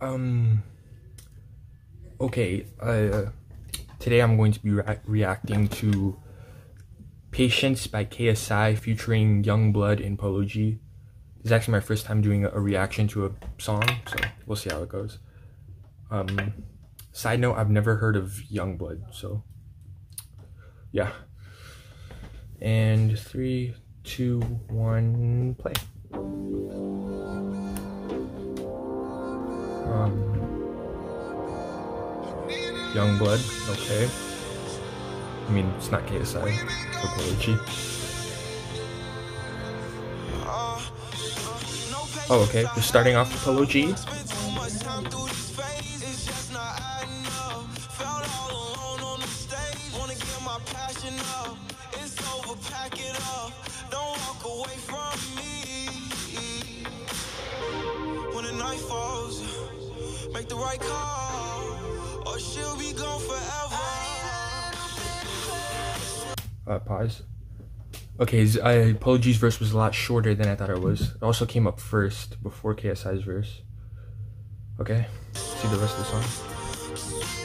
Um. Okay. Uh, today I'm going to be re- reacting to "Patience" by KSI featuring Yungblud and Polo G. This is actually my first time doing a, reaction to a song, so we'll see how it goes. Um. Side note: I've never heard of Yungblud, so yeah. And three, two, one, play. Um, Yungblud, okay. I mean, it's not KSI, Polo Oh, okay. We're starting off with Polo G. night falls, make the right call, or she'll be gone forever. Uh, pause. Okay, Polo G's verse was a lot shorter than I thought it was. It also came up first before KSI's verse. Okay, see the rest of the song.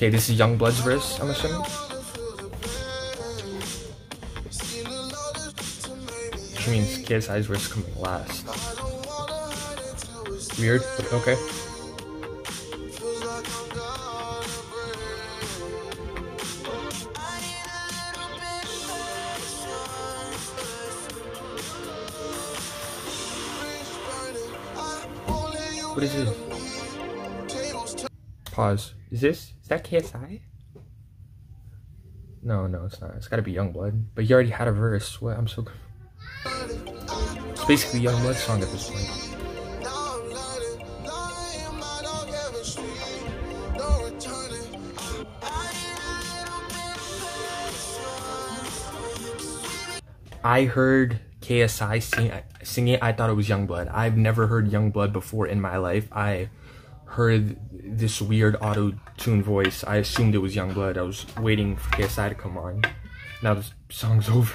Okay, this is Yungblud's verse, I'm assuming. Which means KSI's verse coming last. Weird, but okay. What is this? Pause. Is this? Is that KSI? No, no, it's not. It's gotta be Yungblud. But he already had a verse. What? I'm so. It's basically Yungblud's song at this point. I heard KSI sing, singing. I thought it was Yungblud. I've never heard Yungblud before in my life. I heard this weird auto tune voice. I assumed it was Yungblud. I was waiting for KSI to come on. Now the song's over.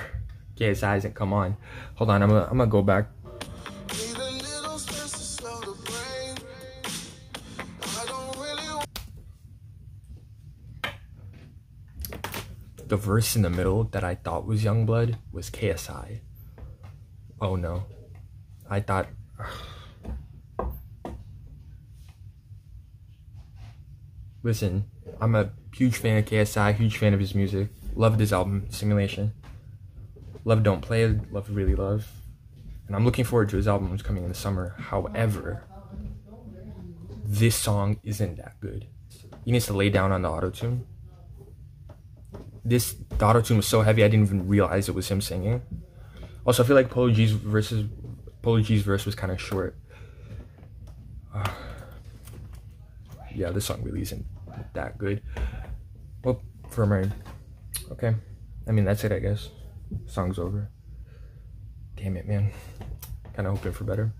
KSI hasn't come on. Hold on, I'm gonna I'm gonna go back. The verse in the middle that I thought was Yungblud was KSI. Oh no. I thought Listen, I'm a huge fan of KSI, huge fan of his music. Loved his album, Simulation. Love Don't Play, love Really Love. And I'm looking forward to his album which is coming in the summer. However, this song isn't that good. He needs to lay down on the auto tune. This the auto tune was so heavy I didn't even realize it was him singing. Also, I feel like Polo G's verses Polo G's verse was kind of short. Uh, yeah, this song really isn't that good. Well, for my, okay. I mean, that's it, I guess. Song's over. Damn it, man. Kind of hoping for better.